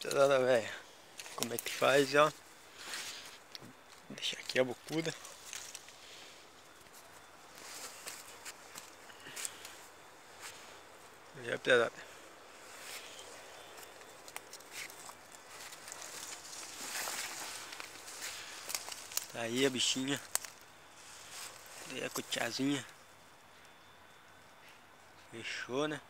Pesada velha. Como é que faz, ó. Deixa aqui a bocuda. Já é pesada. Tá aí a bichinha. Aí a cutiazinha. Fechou, né?